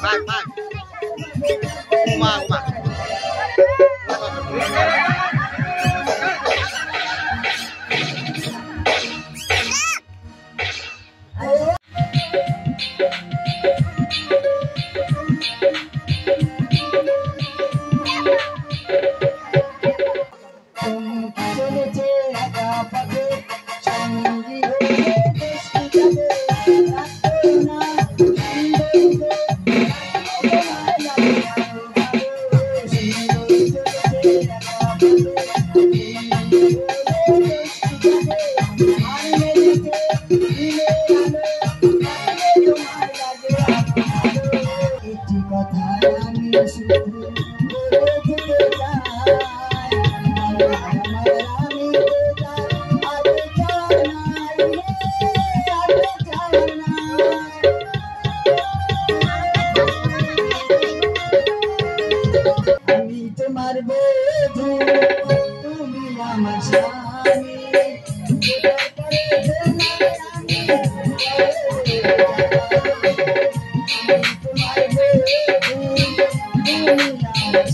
back, back, back. Kumar, তুমি তোমার বধু তুমি আমার স্বামী। তোমার বধু তুমি আমার